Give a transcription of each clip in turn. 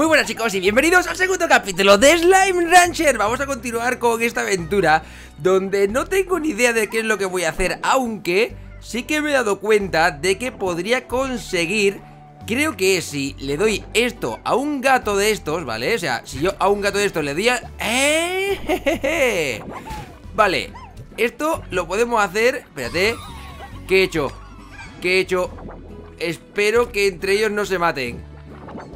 Muy buenas chicos y bienvenidos al segundo capítulo de Slime Rancher Vamos a continuar con esta aventura Donde no tengo ni idea de qué es lo que voy a hacer Aunque sí que me he dado cuenta de que podría conseguir Creo que si le doy esto a un gato de estos, ¿vale? O sea, si yo a un gato de estos le doy a... ¡Eh! Vale, esto lo podemos hacer... Espérate ¿Qué he hecho? ¿Qué he hecho? Espero que entre ellos no se maten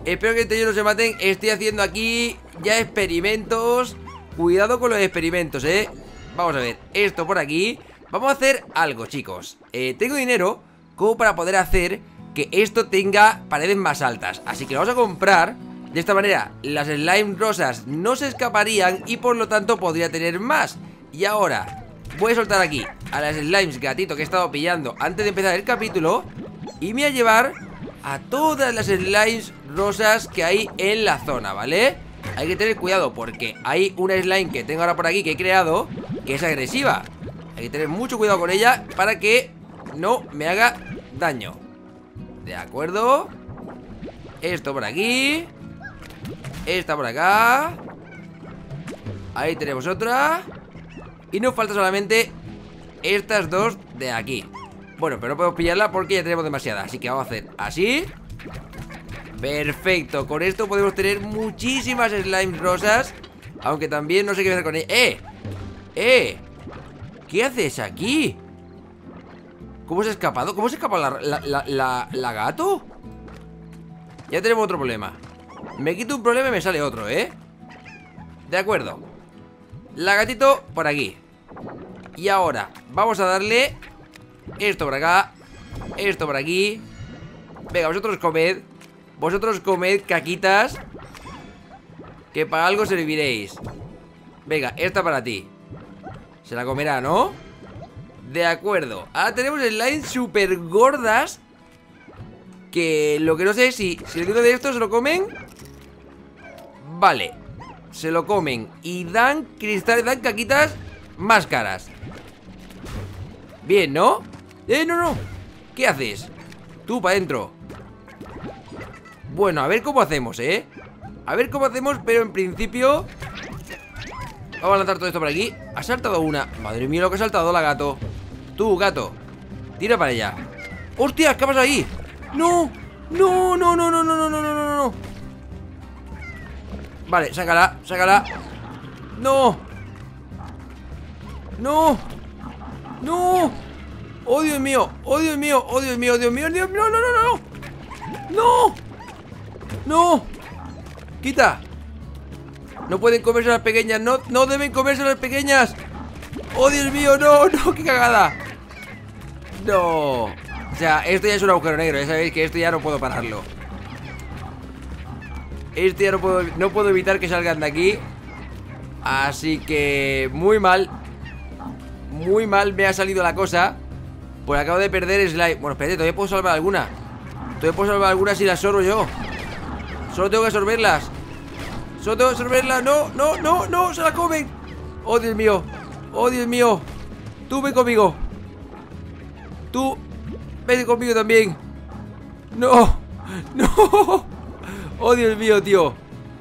Espero que entre ellos no se maten. Estoy haciendo aquí ya experimentos. Cuidado con los experimentos, ¿eh? Vamos a ver, esto por aquí. Vamos a hacer algo, chicos. Eh, Tengo dinero como para poder hacer que esto tenga paredes más altas. Así que lo vamos a comprar. De esta manera, las slime rosas no se escaparían Y por lo tanto podría tener más. Y ahora, voy a soltar aquí A las slimes gatito que he estado pillando Antes de empezar el capítulo. Y me voy a llevar a todas las slimes rosas que hay en la zona, ¿vale? Hay que tener cuidado porque hay una slime que tengo ahora por aquí que he creado Que es agresiva. Hay que tener mucho cuidado con ella para que no me haga daño. De acuerdo Esto por aquí. Esta por acá. Ahí tenemos otra. Y nos falta solamente Estas dos de aquí. Bueno, pero no podemos pillarla porque ya tenemos demasiada Así que vamos a hacer así Perfecto, con esto podemos tener muchísimas slimes rosas Aunque también no sé qué hacer con ella ¡Eh! ¡Eh! ¿Qué haces aquí? ¿Cómo se ha escapado? ¿Cómo se ha escapado la, la, la, gato? Ya tenemos otro problema Me quito un problema y me sale otro, ¿eh? De acuerdo La gatito por aquí Y ahora vamos a darle Esto por acá Esto por aquí Venga, vosotros comed vosotros comed caquitas Que para algo serviréis. Venga, esta para ti. Se la comerá, ¿no? De acuerdo. Ahora tenemos slimes súper gordas Que lo que no sé es si Si el de estos se lo comen. Vale Se lo comen Y dan cristales, dan caquitas más caras. Bien, ¿no? Eh, no, no. ¿Qué haces? Tú, para adentro bueno, a ver cómo hacemos, ¿eh? A ver cómo hacemos, pero en principio Vamos a lanzar todo esto por aquí Ha saltado una Madre mía lo que ha saltado la gato Tú, gato Tira para allá ¡Hostias! ¿Qué pasa ahí? ¡No! ¡No, no, no, no, no, no, no, no, no! Vale, sácala, sácala ¡No! ¡No! ¡No! ¡Oh, Dios mío! ¡Oh, Dios mío! ¡Oh, Dios mío! ¡Dios mío! ¡Dios! ¡No, no, no, no! ¡No! ¡No! ¡Quita! No pueden comerse las pequeñas No, no deben comerse las pequeñas ¡Oh, Dios mío! ¡No! ¡No! ¡Qué cagada! ¡No! O sea, esto ya es un agujero negro Ya sabéis que esto ya no puedo pararlo Esto ya no puedo No puedo evitar que salgan de aquí Así que... Muy mal Muy mal me ha salido la cosa Pues acabo de perder slime Bueno, espérate, todavía puedo salvar alguna Todavía puedo salvar alguna si la sorbo yo Solo tengo que absorberlas. Solo tengo que absorberlas. No, no, no, no, se la comen. Oh, Dios mío. Oh, Dios mío. Tú ven conmigo. Tú Ven conmigo también. No No. Oh, Dios mío, tío.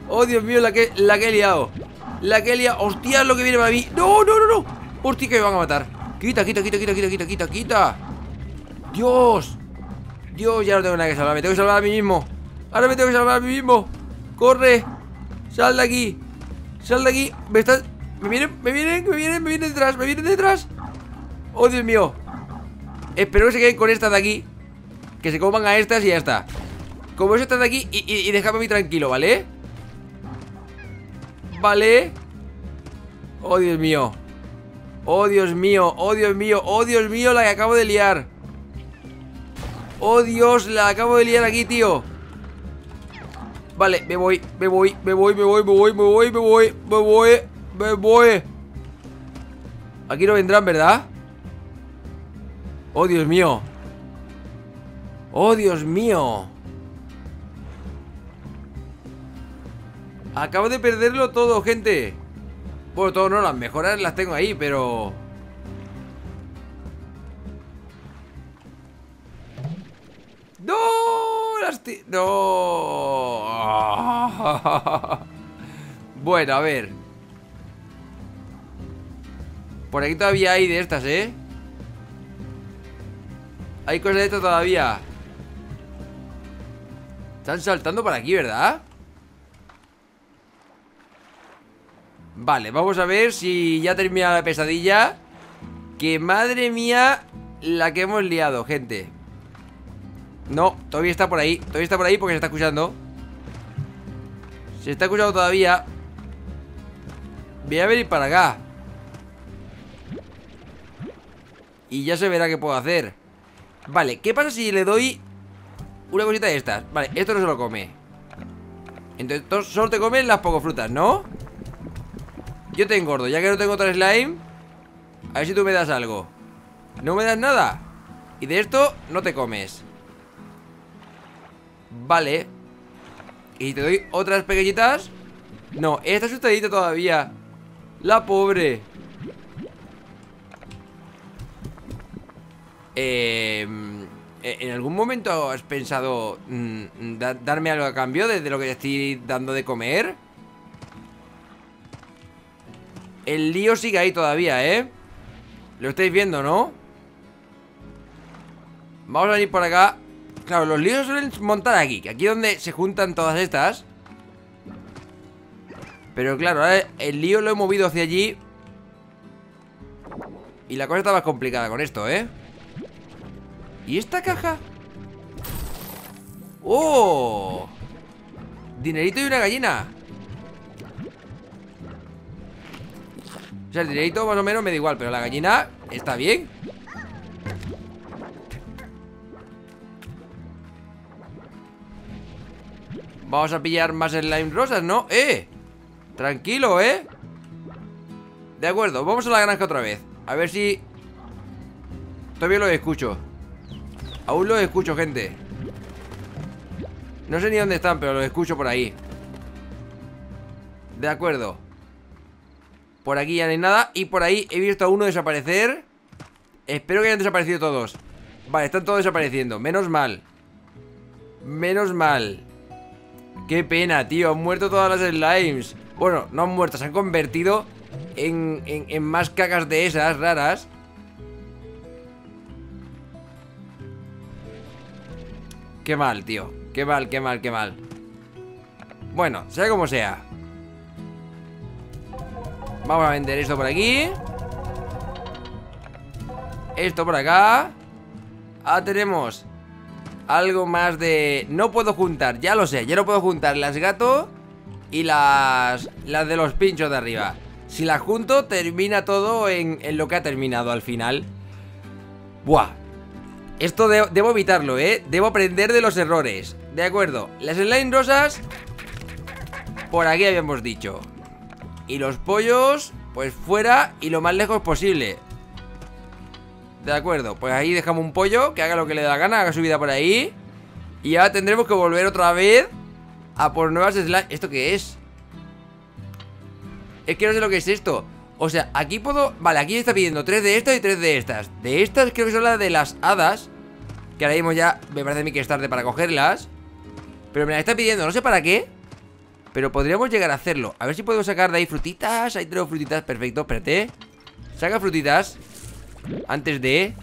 Oh, Dios mío, la que, la que he liado. La que he liado. Hostia, lo que viene para mí. No, no, no, no. Hostia, que me van a matar. Quita, quita, quita, quita, quita, quita, quita, quita. Dios. Dios, ya no tengo nada que salvar Me tengo que salvar a mí mismo Ahora me tengo que salvar a mí mismo. Corre. Sal de aquí. Sal de aquí. Me están Me vienen, me vienen, me vienen, me vienen detrás Me vienen detrás Oh, Dios mío. Espero que se queden con estas de aquí. Que se coman a estas y ya está. Como estas de aquí y, y, y a mí tranquilo, ¿vale? Vale Oh, Dios mío. Oh, Dios mío, oh, Dios mío. Oh, Dios mío, la que acabo de liar. Oh, Dios, la acabo de liar aquí, tío Vale, me voy, me voy, me voy, me voy, me voy, me voy, me voy, me voy, me voy. Aquí no vendrán, ¿verdad? Oh, Dios mío. Oh, Dios mío. Acabo de perderlo todo, gente. Bueno, todo no, las mejoras las tengo ahí, pero... ¡No! ¡No! bueno, a ver. Por aquí todavía hay de estas, ¿eh? Hay cosas de estas todavía. Están saltando por aquí, ¿verdad? Vale, vamos a ver si ya termina la pesadilla. Que madre mía La que hemos liado, gente. No, todavía está por ahí Todavía está por ahí porque se está escuchando Se está escuchando todavía Voy a venir para acá. Y ya se verá qué puedo hacer. Vale, ¿qué pasa si le doy Una cosita de estas? Vale, esto no se lo come. Entonces solo te comen las poco frutas, ¿no? Yo te engordo, ya que no tengo otra slime A ver si tú me das algo. No me das nada Y de esto no te comes. Vale Y te doy otras pequeñitas No, esta asustadita todavía La pobre Eh, ¿En algún momento has pensado mm, darme algo a cambio de, lo que te estoy dando de comer? El lío sigue ahí todavía, ¿eh? Lo estáis viendo, ¿no? Vamos a venir por acá Claro, los líos suelen montar aquí Aquí donde se juntan todas estas Pero claro, ahora el lío lo he movido hacia allí Y la cosa está más complicada con esto, ¿eh? ¿Y esta caja? ¡Oh! Dinerito y una gallina O sea, el dinerito más o menos me da igual Pero la gallina está bien Vamos a pillar más slime rosas, ¿no? ¡Eh! Tranquilo, ¿eh? De acuerdo, vamos a la granja otra vez. A ver si... Todavía lo escucho. Aún los escucho, gente. No sé ni dónde están, pero los escucho por ahí. De acuerdo. Por aquí ya no hay nada Y por ahí he visto a uno desaparecer. Espero que hayan desaparecido todos. Vale, están todos desapareciendo. Menos mal. Menos mal Qué pena, tío. Han muerto todas las slimes. Bueno, no han muerto, se han convertido en, en, más cacas de esas raras. Qué mal, tío. Qué mal, qué mal, qué mal. Bueno, sea como sea. Vamos a vender esto por aquí. Esto por acá. Ah, tenemos Algo más de... No puedo juntar, ya lo sé Ya no puedo juntar las gato Y las... Las de los pinchos de arriba. Si las junto, termina todo en, en lo que ha terminado al final. Buah, esto debo evitarlo, ¿eh? Debo aprender de los errores. De acuerdo. Las slime rosas Por aquí habíamos dicho. Y los pollos Pues fuera y lo más lejos posible De acuerdo Pues ahí dejamos un pollo Que haga lo que le da la gana Haga su vida por ahí. Y ahora tendremos que volver otra vez A por nuevas slime ¿Esto qué es? Es que no sé lo que es esto. O sea, aquí puedo... Vale, aquí está pidiendo tres de estas y tres de estas. De estas creo que son las de las hadas Que ahora mismo ya me parece a mí que es tarde para cogerlas. Pero me las está pidiendo, no sé para qué Pero podríamos llegar a hacerlo. A ver si puedo sacar de ahí frutitas. Ahí tengo frutitas, perfecto, espérate. Saca frutitas Antes de...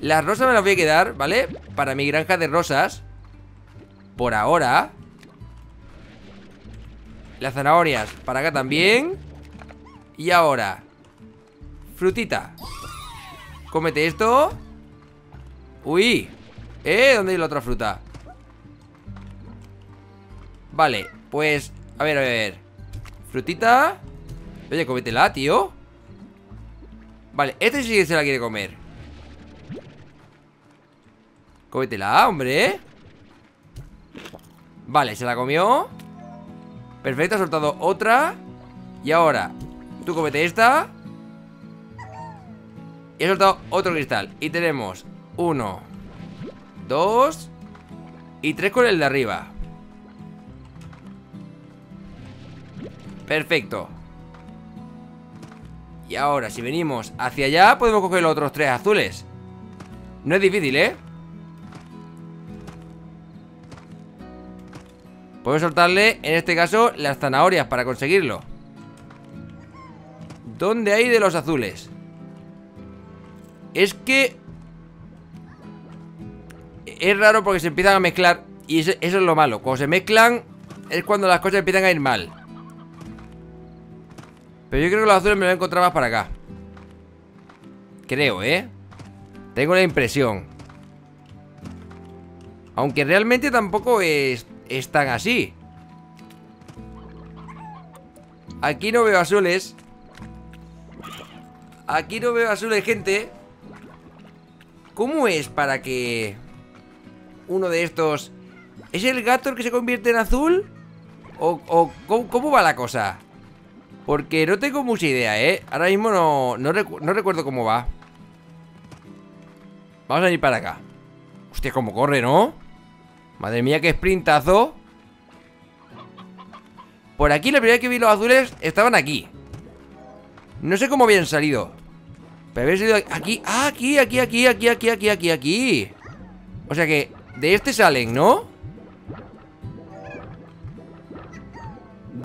Las rosas me las voy a quedar, ¿vale? Para mi granja de rosas. Por ahora. Las zanahorias Para acá también. Y ahora Frutita. Cómete esto. Uy ¿Eh? ¿Dónde hay la otra fruta? Vale, pues A ver, a ver Frutita. Oye, cómetela, tío Vale, este sí que se la quiere comer. Cómetela, hombre Vale, se la comió. Perfecto, ha soltado otra. Y ahora Tú comete esta. Y he soltado otro cristal. Y tenemos uno Dos Y tres con el de arriba. Perfecto Y ahora si venimos hacia allá Podemos coger los otros tres azules No es difícil, ¿eh? Podemos soltarle, en este caso, las zanahorias para conseguirlo ¿Dónde hay de los azules? Es que... Es raro porque se empiezan a mezclar Y eso, es lo malo Cuando se mezclan es cuando las cosas empiezan a ir mal Pero yo creo que los azules me los encontrar más para acá Creo, ¿eh? Tengo la impresión Aunque realmente tampoco es, tan así Aquí no veo azules Aquí no veo azules, gente ¿Cómo es para que uno de estos... ¿Es el gato el que se convierte en azul? ¿O, ¿cómo, va la cosa? Porque no tengo mucha idea, ¿eh? Ahora mismo no, no, recuerdo cómo va Vamos a ir para acá Hostia, cómo corre, ¿no? Madre mía, qué sprintazo Por aquí, la primera vez que vi los azules Estaban aquí No sé cómo habían salido Pero habían salido aquí Ah, aquí, aquí, aquí, aquí, aquí, aquí, aquí, aquí O sea que de este salen, ¿no?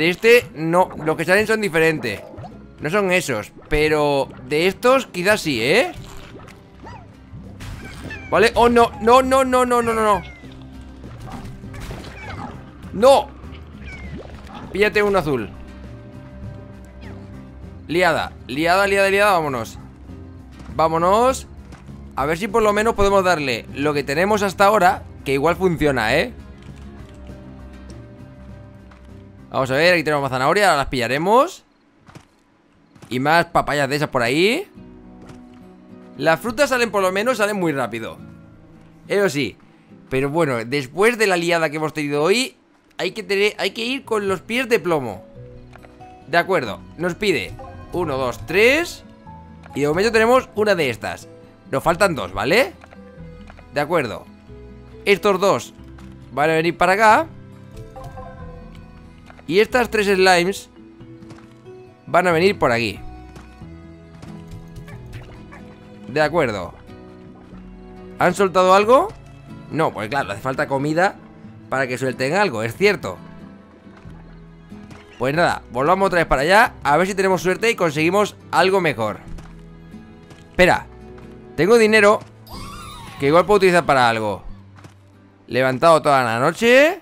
De este, no Los que salen son diferentes No son esos Pero de estos quizás sí, ¿eh? ¿Vale? Oh, no, no, no, no, no, no, no ¡No! Píllate un azul Liada, liada, liada, liada, vámonos Vámonos a ver si por lo menos podemos darle lo que tenemos hasta ahora Que igual funciona, ¿eh? Vamos a ver, aquí tenemos más Ahora las pillaremos. Y más papayas de esas por ahí. Las frutas salen por lo menos Salen muy rápido. Eso sí. Pero bueno, después de la liada que hemos tenido hoy Hay que, tener, hay que ir con los pies de plomo. De acuerdo Nos pide Uno, dos, tres. Y de momento tenemos una de estas. Nos faltan dos, ¿vale? De acuerdo. Estos dos van a venir para acá Y estas tres slimes Van a venir por aquí. De acuerdo. ¿Han soltado algo? No, pues claro, hace falta comida Para que suelten algo, es cierto. Pues nada, volvamos otra vez para allá A ver si tenemos suerte y conseguimos algo mejor. Espera tengo dinero Que igual puedo utilizar para algo. Levantado toda la noche.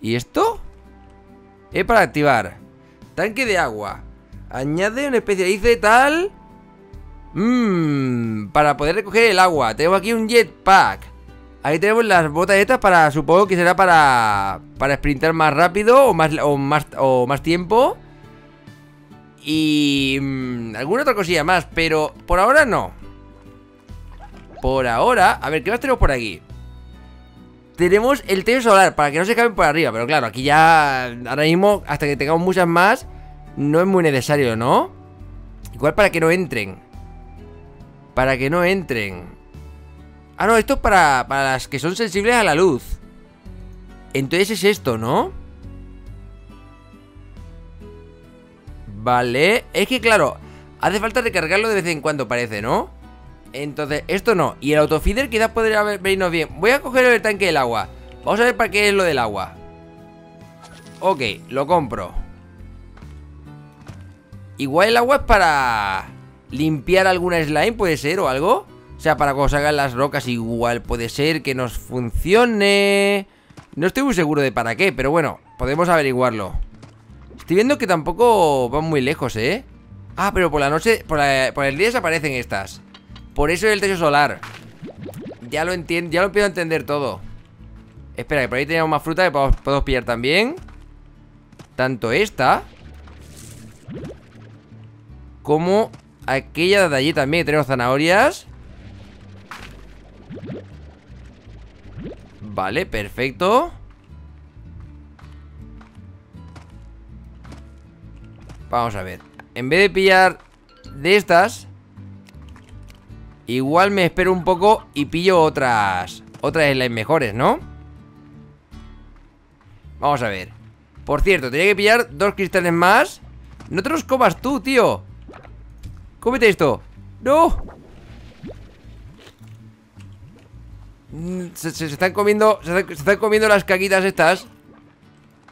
¿Y esto? Es para activar. Tanque de agua. Añade un especialice tal. Mmm Para poder recoger el agua. Tenemos aquí un jetpack. Ahí tenemos las botas estas para Supongo que será para Para sprintar más rápido O más, o más, o más tiempo. Y mmm, Alguna otra cosilla más Pero por ahora no. Por ahora, a ver, ¿qué más tenemos por aquí? Tenemos el techo solar Para que no se caben por arriba Pero claro, aquí ya Ahora mismo, hasta que tengamos muchas más No es muy necesario, ¿no? Igual para que no entren Para que no entren Ah, no, esto es para, para las que son sensibles a la luz Entonces es esto, ¿no? Vale Es que claro Hace falta recargarlo de vez en cuando parece, ¿no? Entonces, esto no. Y el autofeeder quizás podría venirnos bien. Voy a coger el tanque del agua. Vamos a ver para qué es lo del agua. Ok, lo compro. Igual el agua es para limpiar alguna slime, puede ser, o algo. O sea, para cuando salgan las rocas igual puede ser que nos funcione. No estoy muy seguro de para qué, pero bueno, podemos averiguarlo. Estoy viendo que tampoco van muy lejos, ¿eh? Ah, pero por la noche, por, el día desaparecen estas por eso es el techo solar. Ya lo entiendo, ya lo empiezo a entender todo. Espera, que por ahí tenemos más fruta que podemos, pillar también. Tanto esta Como aquella de allí también Tenemos zanahorias. Vale, perfecto. Vamos a ver. En vez de pillar de estas Igual me espero un poco y pillo otras Otras slime mejores, ¿no? Vamos a ver Por cierto, tenía que pillar dos cristales más No te los comas tú, tío Cómete esto ¡No! Mm, se, están comiendo se, están comiendo las caquitas estas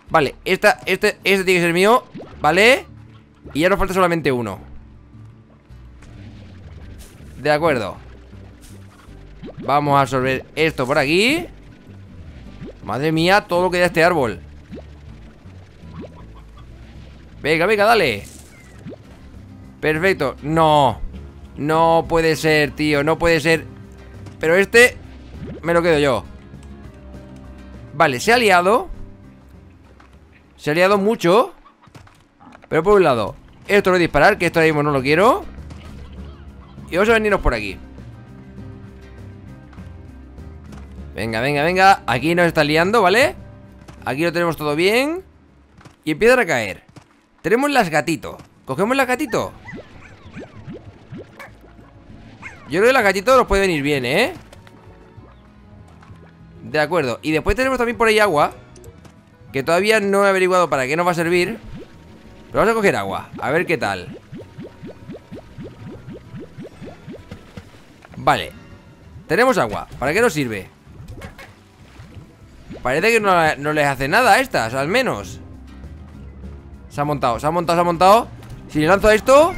Vale, esta, este, este tiene que ser mío ¿Vale? Y ya nos falta solamente uno De acuerdo. Vamos a absorber esto por aquí. Madre mía, todo lo que da este árbol. Venga, venga, dale. Perfecto, no. No puede ser, tío, no puede ser. Pero este Me lo quedo yo. Vale, se ha liado. Se ha liado mucho. Pero por un lado Esto lo voy a disparar, que esto ahora mismo no lo quiero Y vamos a venirnos por aquí. Venga, venga, venga. Aquí nos está liando, ¿vale? Aquí lo tenemos todo bien. Y empiezan a caer Tenemos las gatito. ¿Cogemos las gatito? Yo creo que las gatito nos puede venir bien, ¿eh? De acuerdo. Y después tenemos también por ahí agua Que todavía no he averiguado para qué nos va a servir. Pero vamos a coger agua A ver qué tal Vale. Tenemos agua. ¿Para qué nos sirve? Parece que no, les hace nada a estas Al menos. Se ha montado, se ha montado, se ha montado. Si le lanzo a esto.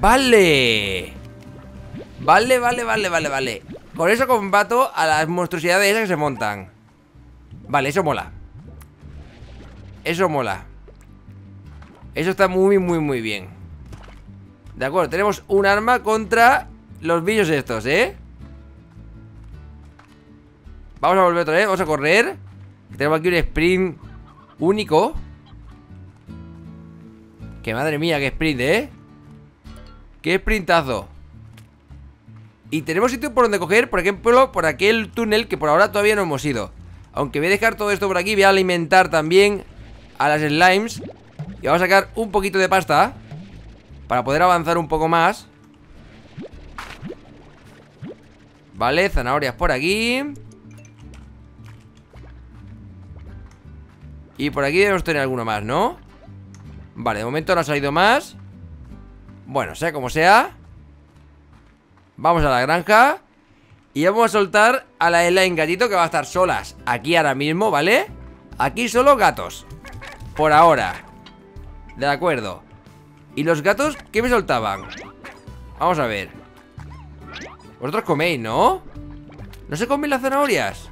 Vale. Vale, vale, vale, vale, vale. Con eso combato a las monstruosidades esas que se montan. Vale, eso mola. Eso mola. Eso está muy, muy, muy bien De acuerdo, tenemos un arma contra los bichos estos, ¿eh? Vamos a volver otra vez, vamos a correr. Tenemos aquí un sprint único. Que madre mía, qué sprint, ¿eh? Qué sprintazo. Y tenemos sitio por donde coger, por ejemplo, por aquel túnel que por ahora todavía no hemos ido. Aunque voy a dejar todo esto por aquí, voy a alimentar también a las slimes. Y vamos a sacar un poquito de pasta Para poder avanzar un poco más. Vale, zanahorias por aquí. Y por aquí debemos tener alguno más, ¿no? Vale, de momento no ha salido más. Bueno, sea como sea. Vamos a la granja. Y vamos a soltar a la Elaine gatito que va a estar solas Aquí ahora mismo, ¿vale? Aquí solo gatos. Por ahora. De acuerdo ¿Y los gatos qué me soltaban? Vamos a ver Vosotros coméis, ¿no? ¿No se comen las zanahorias?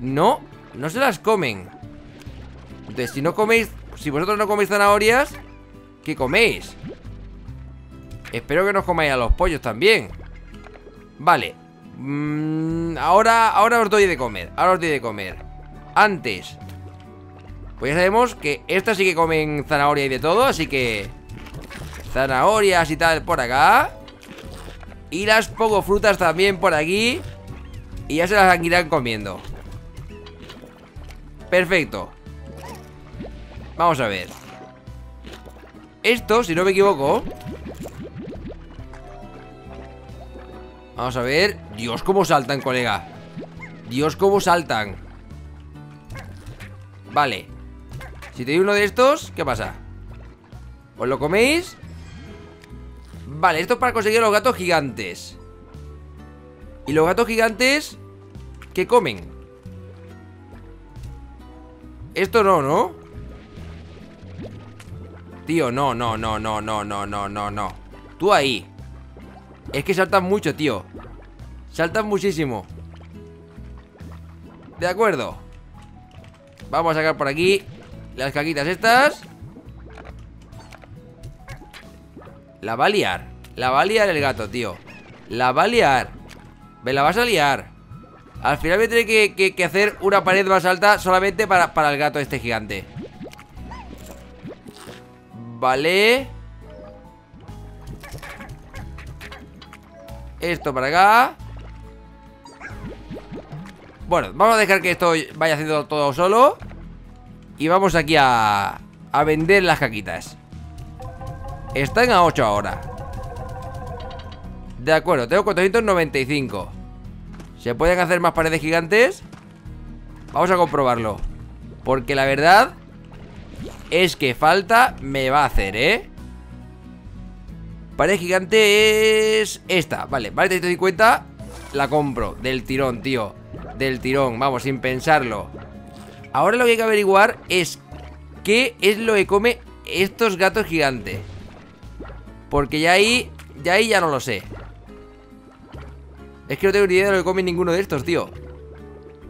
No, no se las comen Entonces, si no coméis Si vosotros no coméis zanahorias ¿Qué coméis? Espero que nos comáis a los pollos también Vale mm, Ahora ahora os doy de comer Ahora os doy de comer Antes Pues ya sabemos que estas sí que comen zanahoria y de todo Así que Zanahorias y tal por acá. Y las pongo frutas también por aquí. Y ya se las irán comiendo. Perfecto. Vamos a ver. Esto, si no me equivoco. Vamos a ver. Dios, cómo saltan, colega. Dios, cómo saltan. Vale Si te doy uno de estos, ¿qué pasa? ¿Os lo coméis? Vale, esto es para conseguir los gatos gigantes ¿Y los gatos gigantes? ¿Qué comen? Esto no, ¿no? Tío, no, no, no, no, no, no, no, no, no Tú ahí es que saltan mucho, tío Saltan muchísimo De acuerdo Vamos a sacar por aquí Las caquitas estas. La va a liar. La va a liar el gato, tío. La va a liar. Me la vas a liar. Al final me tiene que, que, hacer una pared más alta Solamente para, para el gato este gigante. Vale. Esto para acá. Bueno, vamos a dejar que esto vaya haciendo todo solo Y vamos aquí a, a vender las caquitas. Están a 8 ahora. De acuerdo, tengo 495 ¿Se pueden hacer más paredes gigantes? Vamos a comprobarlo. Porque la verdad Es que falta me va a hacer, ¿eh? Pared gigante es esta. Vale, vale 350 La compro, del tirón, tío. Del tirón, vamos, sin pensarlo Ahora lo que hay que averiguar es qué es lo que come estos gatos gigantes. Porque ya ahí, ya ahí ya no lo sé. Es que no tengo ni idea de lo que come ninguno de estos, tío.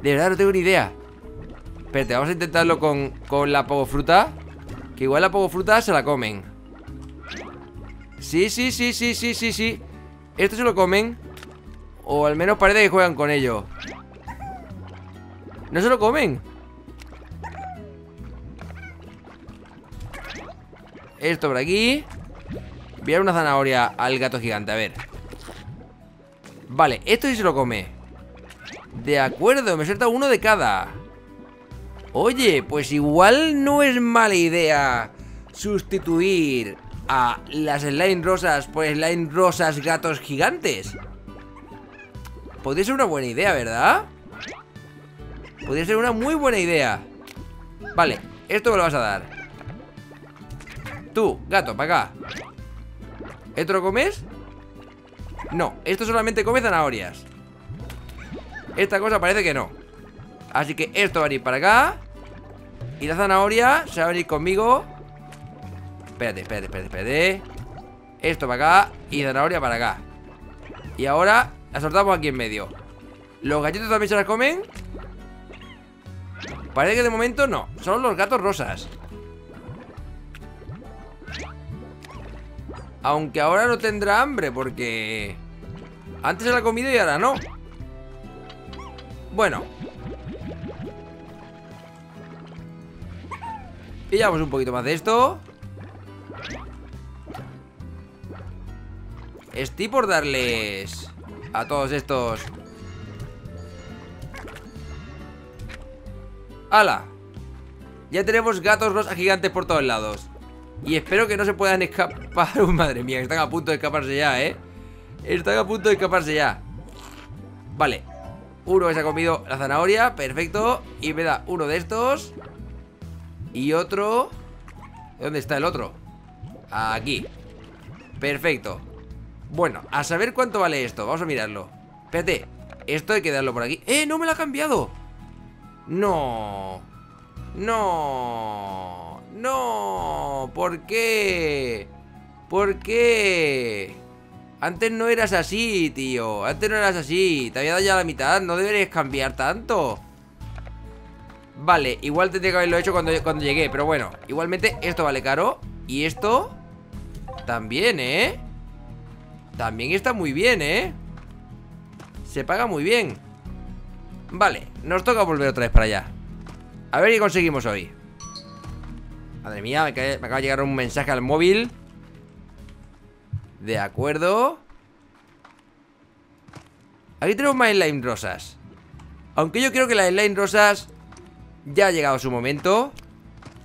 De verdad no tengo ni idea. Espérate, vamos a intentarlo con, con la fruta Que igual la fruta se la comen. Sí, sí, sí, sí, sí, sí, sí. Esto se lo comen. O al menos parece que juegan con ello. ¿No se lo comen? Esto por aquí. Dar una zanahoria al gato gigante, a ver. Vale, esto sí se lo come. De acuerdo, me suelta uno de cada. Oye, pues igual no es mala idea Sustituir a las slime rosas por slime rosas gatos gigantes. Podría ser una buena idea, ¿verdad? Podría ser una muy buena idea. Vale, esto me lo vas a dar Tú, gato, para acá. ¿Esto lo comes? No, esto solamente come zanahorias. Esta cosa parece que no. Así que esto va a venir para acá. Y la zanahoria se va a venir conmigo. Espérate, espérate, espérate, espérate. Esto para acá Y zanahoria para acá. Y ahora la soltamos aquí en medio. ¿Los gatitos también se las comen? Parece que de momento no. Son los gatos rosas Aunque ahora no tendrá hambre porque... Antes la ha comido y ahora no. Bueno. Pillamos un poquito más de esto. Estoy por darles A todos estos. ¡Hala! Ya tenemos gatos rosas gigantes por todos lados y espero que no se puedan escapar. Oh, Madre mía, están a punto de escaparse ya, ¿eh? Están a punto de escaparse ya. Vale. Uno que se ha comido la zanahoria, perfecto. Y me da uno de estos. Y otro. ¿Dónde está el otro? Aquí. Perfecto. Bueno, a saber cuánto vale esto. Vamos a mirarlo. Espérate. Esto hay que darlo por aquí. ¡Eh! ¡No me lo ha cambiado! No. No ¡No! ¿Por qué? ¿Por qué? Antes no eras así, tío Antes no eras así Te había dado ya la mitad No deberías cambiar tanto Vale, igual tendría que haberlo hecho cuando, cuando llegué Pero bueno, igualmente esto vale caro Y esto También, ¿eh? También está muy bien, ¿eh? Se paga muy bien Vale, nos toca volver otra vez para allá A ver qué conseguimos hoy Madre mía, me, acaba de llegar un mensaje al móvil. De acuerdo. Aquí tenemos más slime rosas. Aunque yo creo que las slime rosas Ya ha llegado su momento.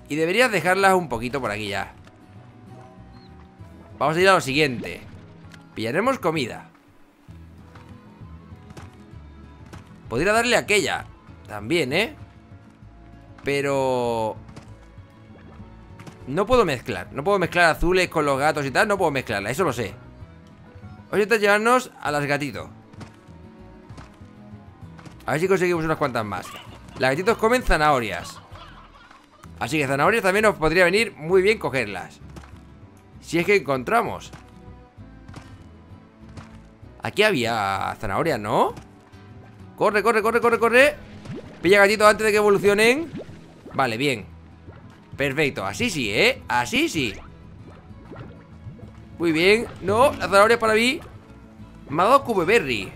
Y deberías dejarlas un poquito por aquí ya. Vamos a ir a lo siguiente. Pillaremos comida. Podría darle aquella. También, ¿eh? Pero... No puedo mezclar No puedo mezclar azules con los gatos y tal No puedo mezclarla, eso lo sé. Vamos a llevarnos a las gatitos. A ver si conseguimos unas cuantas más. Las gatitos comen zanahorias. Así que zanahorias también nos podría venir muy bien cogerlas. Si es que encontramos. Aquí había zanahorias, ¿no? Corre, corre, corre, corre, corre. Pilla gatito antes de que evolucionen. Vale, bien Perfecto, así sí, ¿eh? Así sí. Muy bien No, la zanahoria para mí. Me ha dado Cubeberry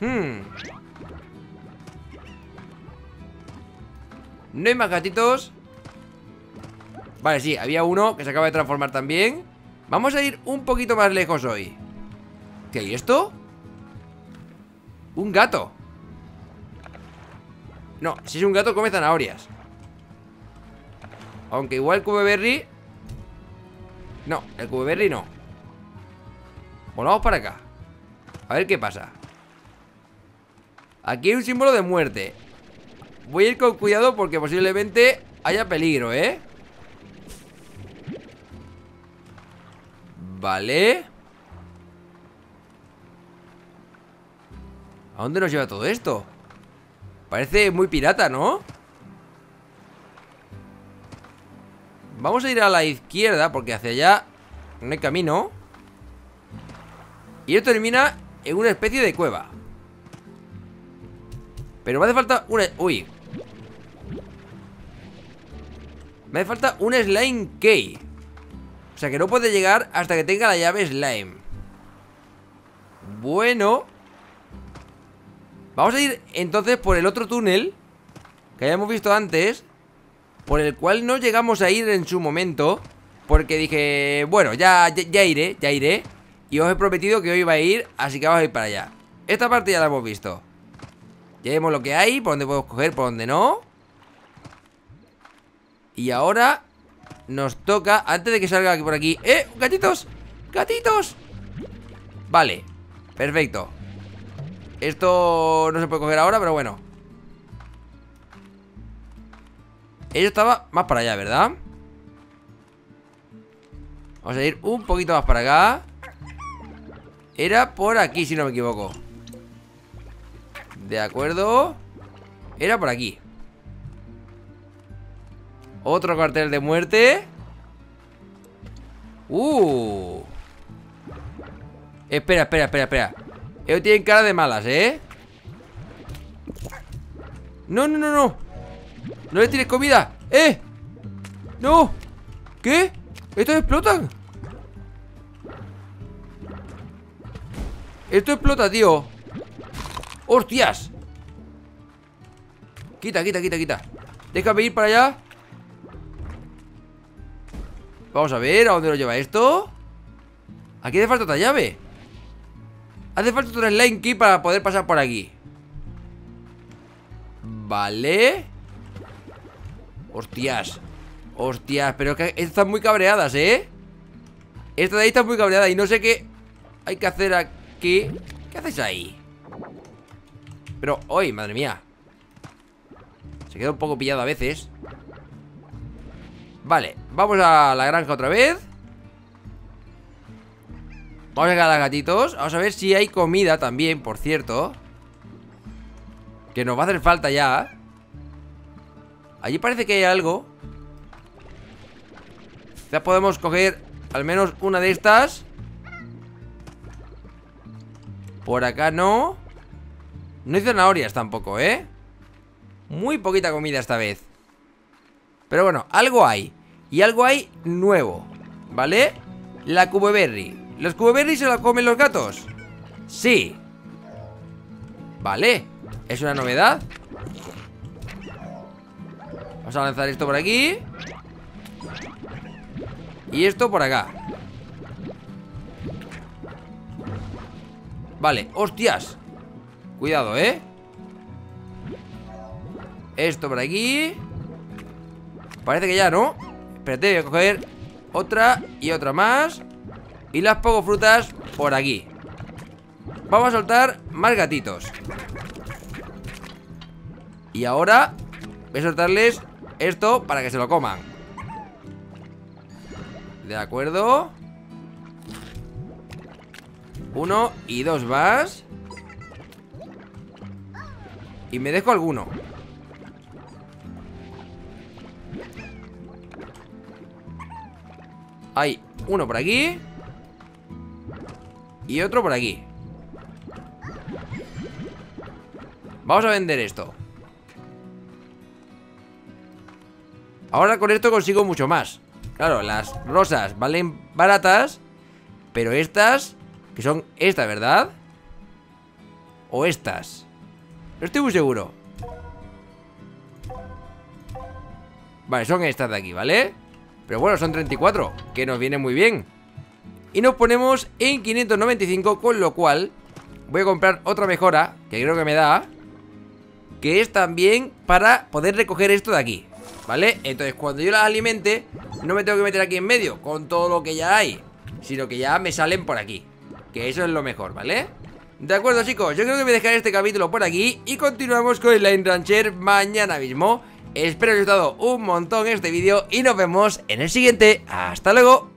Hmm. No hay más gatitos. Vale, sí, había uno que se acaba de transformar también. Vamos a ir un poquito más lejos hoy. ¿Qué hay esto? Un gato no, si es un gato come zanahorias. Aunque igual cubeberry No, el cubeberry no. Volvamos para acá. A ver qué pasa. Aquí hay un símbolo de muerte. Voy a ir con cuidado porque posiblemente haya peligro, ¿eh? Vale. ¿A dónde nos lleva todo esto? Parece muy pirata, ¿no? Vamos a ir a la izquierda Porque hacia allá no hay camino. Y esto termina en una especie de cueva. Pero me hace falta una... Uy. Me hace falta un slime key. O sea que no puede llegar hasta que tenga la llave slime. Bueno Vamos a ir entonces por el otro túnel Que hayamos visto antes Por el cual no llegamos a ir en su momento Porque dije, bueno, ya, ya, iré, ya iré Y os he prometido que hoy iba a ir Así que vamos a ir para allá Esta parte ya la hemos visto Ya vemos lo que hay, por dónde podemos coger, por dónde no Y ahora Nos toca, antes de que salga por aquí ¡Eh! ¡Gatitos! ¡Gatitos! Vale, perfecto esto no se puede coger ahora, pero bueno. Ello estaba más para allá, ¿verdad? Vamos a ir un poquito más para acá. Era por aquí, si no me equivoco. De acuerdo. Era por aquí. Otro cartel de muerte. Uh. Espera, espera, espera, espera ellos tienen cara de malas, ¿eh? No, no, no, no No les tienes comida ¡Eh! ¡No! ¿Qué? ¿Estos explotan? Esto explota, tío ¡Hostias! Quita, quita, quita, quita Déjame ir para allá Vamos a ver a dónde nos lleva esto Aquí hace falta otra llave Hace falta otro slime key para poder pasar por aquí. Vale. Hostias. Hostias, pero es que están muy cabreadas, ¿eh? Esta de ahí está muy cabreada y no sé qué hay que hacer aquí. ¿Qué haces ahí? Pero, hoy, madre mía Se queda un poco pillado a veces. Vale, vamos a la granja otra vez Vamos a los gatitos. Vamos a ver si hay comida también, por cierto. Que nos va a hacer falta ya. Allí parece que hay algo. Ya podemos coger al menos una de estas. Por acá no. No hay zanahorias tampoco, ¿eh? Muy poquita comida esta vez. Pero bueno, algo hay. Y algo hay nuevo ¿Vale? La cubeberry ¿Los cubeberries se la comen los gatos? Sí. Vale. Es una novedad Vamos a lanzar esto por aquí. Y esto por acá. Vale, hostias. Cuidado, ¿eh? Esto por aquí. Parece que ya, ¿no? Espérate, voy a coger otra y otra más y las pongo frutas por aquí. Vamos a soltar más gatitos. Y ahora Voy a soltarles esto para que se lo coman. De acuerdo. Uno y dos más. Y me dejo alguno. Hay uno por aquí y otro por aquí. Vamos a vender esto. Ahora con esto consigo mucho más. Claro, las rosas valen baratas Pero estas Que son estas, ¿verdad? O estas. No estoy muy seguro. Vale, son estas de aquí, ¿vale? Pero bueno, son 34 Que nos viene muy bien y nos ponemos en 595 Con lo cual voy a comprar otra mejora Que creo que me da Que es también para poder recoger esto de aquí ¿Vale? Entonces cuando yo las alimente No me tengo que meter aquí en medio Con todo lo que ya hay Sino que ya me salen por aquí Que eso es lo mejor, ¿vale? De acuerdo chicos, yo creo que voy a dejar este capítulo por aquí Y continuamos con el Line Rancher mañana mismo Espero que os haya gustado un montón este vídeo Y nos vemos en el siguiente Hasta luego